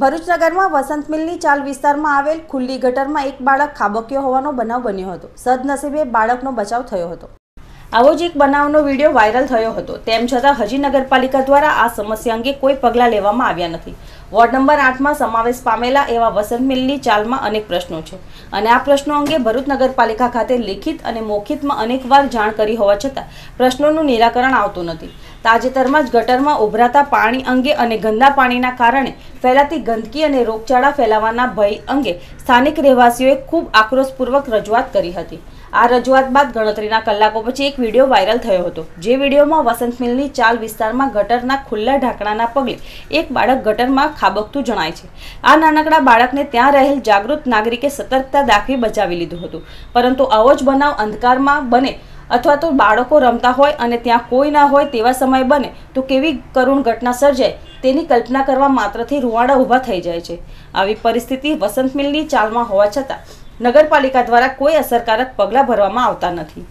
ભરૂચ નગરમાં વસંત મિલની ચાલ વિસ્તારમાં આવેલ ખુલ્લી ગટરમાં એક બાળક ખાબક્યો હોવાનો બનાવ બન્યો હતો. સદનસીબે બાળકનો બચાવ થયો હતો. આવો જ એક બનાવનો વીડિયો વાયરલ થયો હતો. તેમ છતાં હજી નગરપાલિકા દ્વારા આ સમસ્યા અંગે કોઈ પગલાં લેવામાં આવ્યા નથી. વોર્ડ નંબર આઠમાં સમાવેશ પામેલા એવા વસંત મિલની ચાલમાં અનેક પ્રશ્નો છે. અને આ પ્રશ્નો અંગે ભરૂચ નગરપાલિકા ખાતે લિખિત અને મૌખિતમાં અનેકવાર જાણ કરી હોવા છતાં પ્રશ્નોનું નિરાકરણ આવતું નથી. તાજેતરમાં જ ગટરમાં ઉભરાતા પાણી અંગે અને ગંદા પાણીના કારણે ફેલાતી ગંદકી અને રોગચાળા ફેલાવાના ભય અંગે સ્થાનિક રહેવાસીઓએ ખૂબ આક્રોશપૂર્વક રજૂઆત કરી હતી. આ રજૂઆત બાદ ગણતરીના કલાકો પછી એક વીડિયો વાયરલ થયો હતો. જે વિડીયોમાં વસંત મિલની ચાલ વિસ્તારમાં ગટરના ખુલ્લા ઢાંકણાના પગલે એક બાળક ગટરમાં ખાબકતું જણાય છે. આ નાનકડા બાળકને ત્યાં રહેલ જાગૃત નાગરિકે સતર્કતા દાખવી બચાવી લીધું હતું. પરંતુ આવો જ બનાવ અંધકારમાં બને અથવા તો બાળકો રમતા હોય અને ત્યાં કોઈ ના હોય તેવા સમય બને, તો કેવી કરુણ ઘટના સર્જાય તેની કલ્પના કરવા માત્રથી રૂવાડા ઊભા થઈ જાય છે. આવી પરિસ્થિતિ વસંત મિલની ચાલમાં હોવા છતાં નગરપાલિકા દ્વારા કોઈ અસરકારક પગલાં ભરવામાં આવતા નથી.